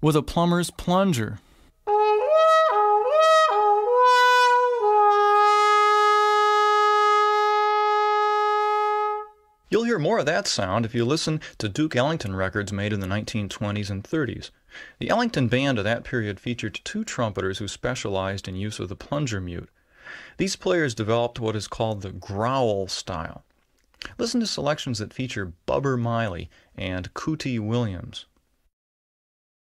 with a plumber's plunger. You'll hear more of that sound if you listen to Duke Ellington records made in the 1920s and 30s. The Ellington band of that period featured two trumpeters who specialized in use of the plunger mute. These players developed what is called the growl style. Listen to selections that feature Bubber Miley and Cootie Williams.